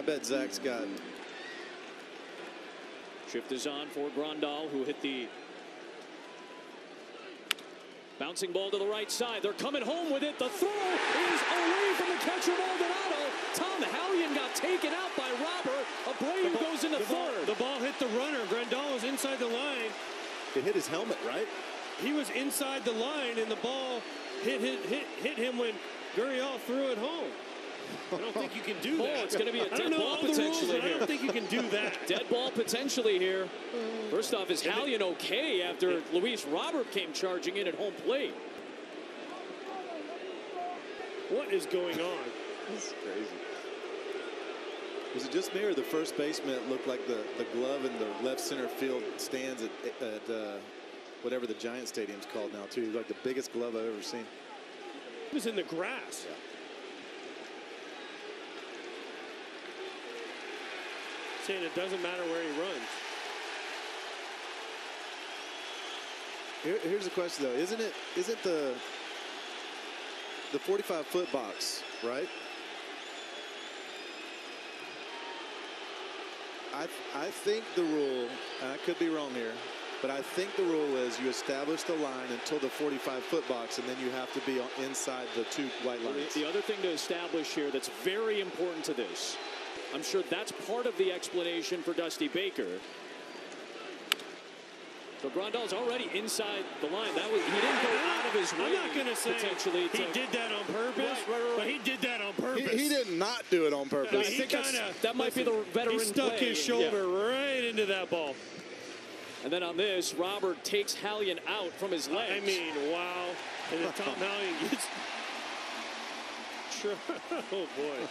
I bet Zach's got. Shift is on for Grandal, who hit the bouncing ball to the right side. They're coming home with it. The throw is away from the catcher Maldonado. Tom Hallion got taken out by Robert. Abreu goes into the ball, third. the ball hit the runner. Grandal was inside the line. It hit his helmet, right? He was inside the line, and the ball hit hit hit, hit him when Gurriel threw it home. I don't think you can do Oh, that. it's gonna be a I don't dead know ball all the rules, potentially but I don't think you can do that. Dead ball potentially here. First off, is Hallion okay after Luis Robert came charging in at home plate? What is going on? This is crazy. Was it just me or the first baseman it looked like the, the glove in the left center field stands at, at uh, whatever the Giant Stadium's called now, too? Like the biggest glove I've ever seen. He was in the grass. Saying it doesn't matter where he runs. Here, here's the question, though. Isn't it, isn't the, the 45 foot box, right? I, I think the rule, and I could be wrong here, but I think the rule is you establish the line until the 45 foot box, and then you have to be inside the two white lines. The other thing to establish here that's very important to this, I'm sure that's part of the explanation for Dusty Baker. So Grandal's already inside the line. That was he didn't go out of his way. I'm not going to say potentially he to- did that on purpose, Right, right, right, but he did that on purpose. he did not do it on I purpose. mean, I he think kinda, that might be the veteran He stuck play. his shoulder right into that ball. And then on this, Robert takes Hallion out from his legs. I mean, wow. And then Tom Hallion gets. oh boy.